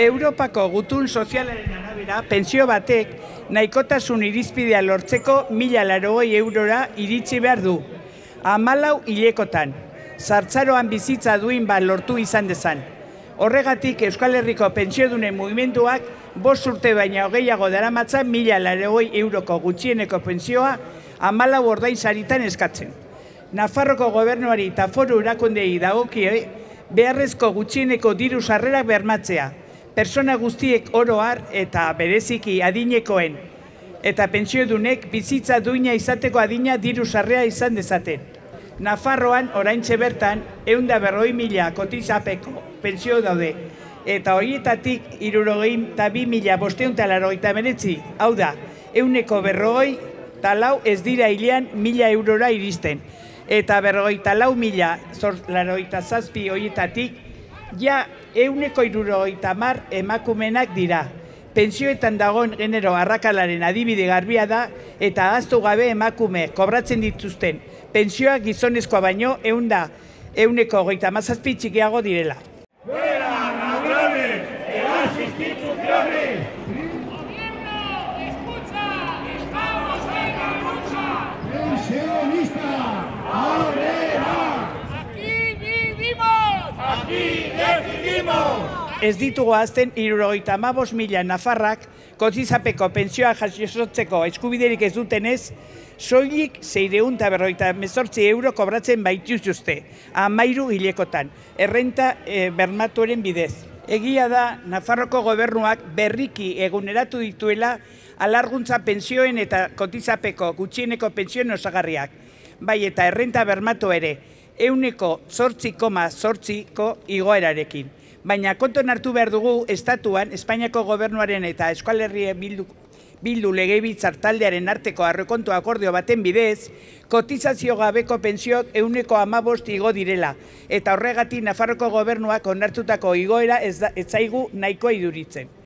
Europako gutun sozialaren arabera, pensio batek nahikotasun irizpidea lortzeko mila larogoi eurora iritsi behar du. Amalau hilekotan, zartzaroan bizitza duin bat lortu izan dezan. Horregatik Euskal Herriko pensiodunen mugimenduak bost urte baina hogeiago daramatza mila larogoi euroko gutxieneko pensioa amalau ordain saritan eskatzen. Nafarroko gobernuari eta foru erakundei dagokie beharrezko gutxieneko diru sarrerak bermatzea, persona guztiek oroar eta bereziki adinekoen. Eta pentsiodunek bizitza duina izateko adina diru sarrea izan dezaten. Nafarroan oraintxe bertan eunda berroi mila kotizapeko pentsio daude. Eta horietatik irurogei eta bi mila bosteun talaroi eta menetzi, hau da, euneko berrogoi talau ez dira hilean mila eurora iristen. Eta berrogei talau mila zorlaroi eta zazpi horietatik ja euneko irurogei tamar emakumenak dira. Pentsioetan dagoen genero arrakalaren adibide garbia da eta aztu gabe emakume kobratzen dituzten pentsioak gizonezkoa baino eunda euneko goita mazazpi txikiago direla. Ez ditugu azten irurogeita amabos mila nafarrak kotizapeko pentsioa jasotzeko eskubiderik ez dutenez, soilik zeireun eta berroita mezortzi euro kobratzen baituzuzte, amairu hilekotan, errenta e, bermatuaren bidez. Egia da, Nafarroko gobernuak berriki eguneratu dituela alarguntza pensioen eta kotizapeko gutxieneko pensioen osagarriak. Bai eta errenta bermatu ere, euneko sortzi koma sortziko igoerarekin baina konton hartu behar dugu estatuan, Espainiako gobernuaren eta Eskual Herria bildu, bildu legebitzar taldearen arteko arrekontu akordio baten bidez, kotizazio gabeko pensioak euneko amabost igo direla, eta horregatik Nafarroko gobernuak onartutako igoera ez, da, ez zaigu nahikoa iduritzen.